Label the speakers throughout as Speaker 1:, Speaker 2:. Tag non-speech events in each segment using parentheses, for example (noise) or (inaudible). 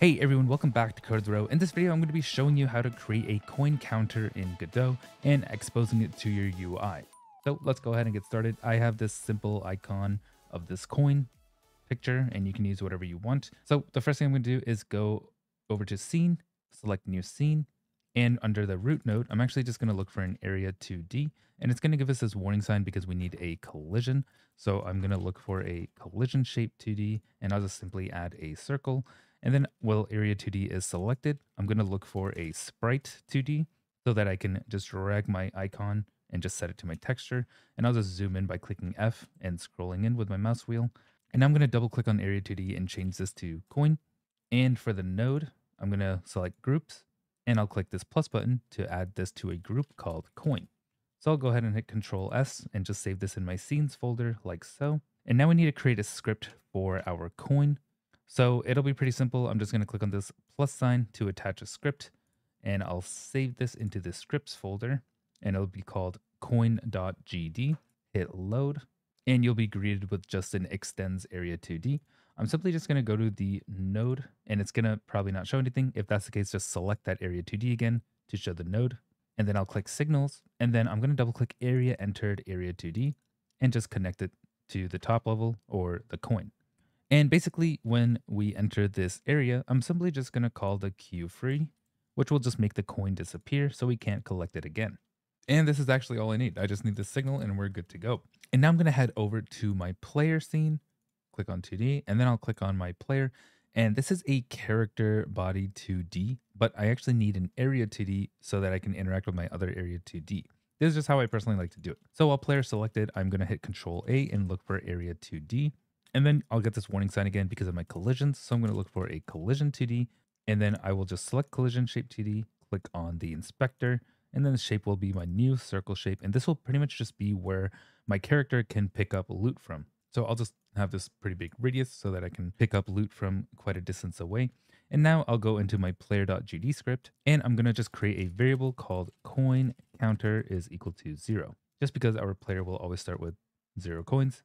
Speaker 1: Hey everyone, welcome back to Code With Ro. In this video, I'm going to be showing you how to create a coin counter in Godot and exposing it to your UI. So let's go ahead and get started. I have this simple icon of this coin picture and you can use whatever you want. So the first thing I'm going to do is go over to scene, select new scene, and under the root node, I'm actually just going to look for an area 2D and it's going to give us this warning sign because we need a collision. So I'm going to look for a collision shape 2D and I'll just simply add a circle and then while Area 2D is selected, I'm going to look for a Sprite 2D so that I can just drag my icon and just set it to my texture. And I'll just zoom in by clicking F and scrolling in with my mouse wheel. And I'm going to double click on Area 2D and change this to coin. And for the node, I'm going to select groups and I'll click this plus button to add this to a group called coin. So I'll go ahead and hit Control S and just save this in my scenes folder like so. And now we need to create a script for our coin. So it'll be pretty simple. I'm just going to click on this plus sign to attach a script and I'll save this into the scripts folder and it'll be called coin.gd. Hit load and you'll be greeted with just an extends area 2D. I'm simply just going to go to the node and it's going to probably not show anything. If that's the case, just select that area 2D again to show the node. And then I'll click signals and then I'm going to double click area entered area 2D and just connect it to the top level or the coin. And basically, when we enter this area, I'm simply just going to call the queue free, which will just make the coin disappear so we can't collect it again. And this is actually all I need. I just need the signal and we're good to go. And now I'm going to head over to my player scene, click on 2D, and then I'll click on my player. And this is a character body 2D, but I actually need an area 2D so that I can interact with my other area 2D. This is just how I personally like to do it. So while player selected, I'm going to hit Control A and look for area 2D. And then I'll get this warning sign again because of my collisions. So I'm going to look for a collision 2D and then I will just select collision shape 2D, click on the inspector, and then the shape will be my new circle shape. And this will pretty much just be where my character can pick up loot from. So I'll just have this pretty big radius so that I can pick up loot from quite a distance away. And now I'll go into my player.gd script and I'm going to just create a variable called coin counter is equal to zero, just because our player will always start with zero coins.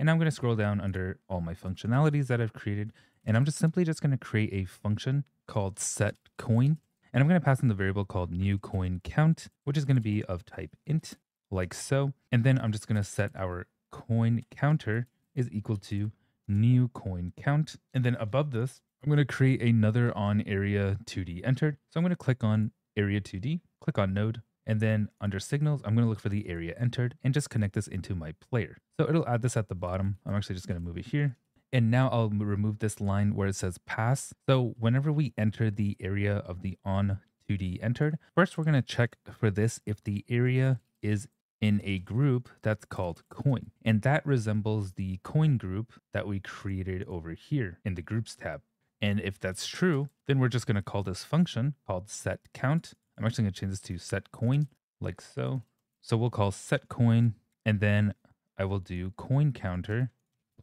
Speaker 1: And I'm going to scroll down under all my functionalities that I've created. And I'm just simply just going to create a function called set coin. And I'm going to pass in the variable called new coin count, which is going to be of type int, like so. And then I'm just going to set our coin counter is equal to new coin count. And then above this, I'm going to create another on area 2D entered. So I'm going to click on area 2D, click on node, and then under signals, I'm going to look for the area entered and just connect this into my player. So it'll add this at the bottom. I'm actually just going to move it here. And now I'll remove this line where it says pass. So whenever we enter the area of the on 2D entered, first we're going to check for this if the area is in a group that's called coin. And that resembles the coin group that we created over here in the groups tab. And if that's true, then we're just going to call this function called set count I'm actually going to change this to set coin like so. So we'll call set coin and then I will do coin counter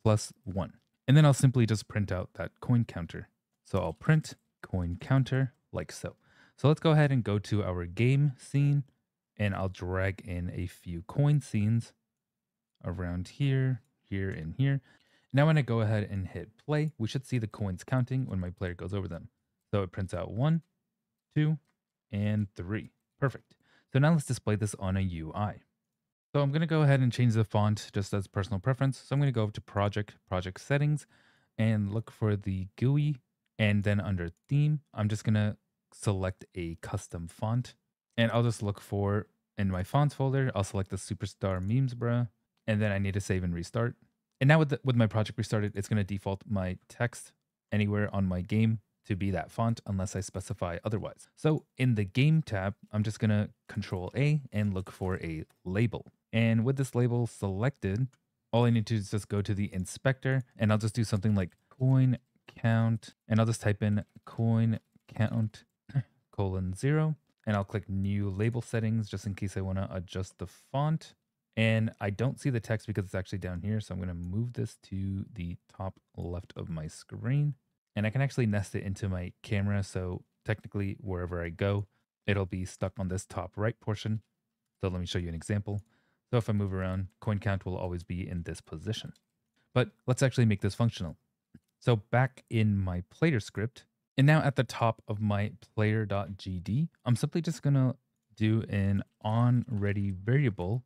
Speaker 1: plus one. And then I'll simply just print out that coin counter. So I'll print coin counter like so. So let's go ahead and go to our game scene and I'll drag in a few coin scenes around here, here, and here. Now when I go ahead and hit play, we should see the coins counting when my player goes over them. So it prints out one, two, and 3. Perfect. So now let's display this on a UI. So I'm going to go ahead and change the font just as personal preference. So I'm going to go to Project, Project Settings, and look for the GUI. And then under Theme, I'm just going to select a custom font. And I'll just look for, in my fonts folder, I'll select the Superstar Memes Bruh. And then I need to save and restart. And now with, the, with my project restarted, it's going to default my text anywhere on my game to be that font unless I specify otherwise. So in the game tab, I'm just gonna control A and look for a label. And with this label selected, all I need to do is just go to the inspector and I'll just do something like coin count and I'll just type in coin count (clears throat) colon zero and I'll click new label settings just in case I want to adjust the font. And I don't see the text because it's actually down here. So I'm to move this to the top left of my screen and I can actually nest it into my camera. So technically wherever I go, it'll be stuck on this top right portion. So let me show you an example. So if I move around, coin count will always be in this position. But let's actually make this functional. So back in my player script, And now at the top of my player.gd, I'm simply just to do an on ready variable,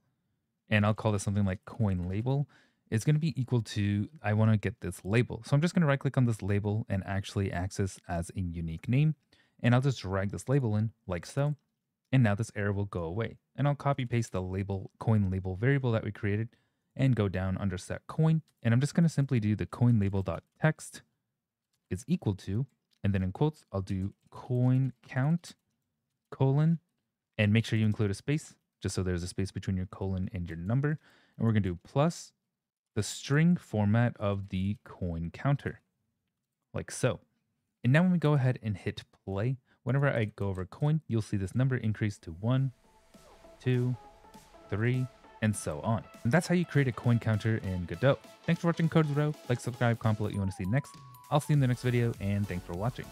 Speaker 1: and I'll call this something like coin label. It's going to be equal to, I want to get this label. So I'm just going to right click on this label and actually access as a unique name. And I'll just drag this label in like so. And now this error will go away. And I'll copy paste the label coin label variable that we created and go down under set coin. And I'm just going to simply do the coin label dot text is equal to, and then in quotes, I'll do coin count colon and make sure you include a space just so there's a space between your colon and your number. And we're going to do plus the string format of the coin counter like so. And now when we go ahead and hit play, whenever I go over coin, you'll see this number increase to one, two, three, and so on. And that's how you create a coin counter in Godot. Thanks for watching Code With Ro. Like, subscribe, comment what you want to see next. I'll see you in the next video, and thanks for watching.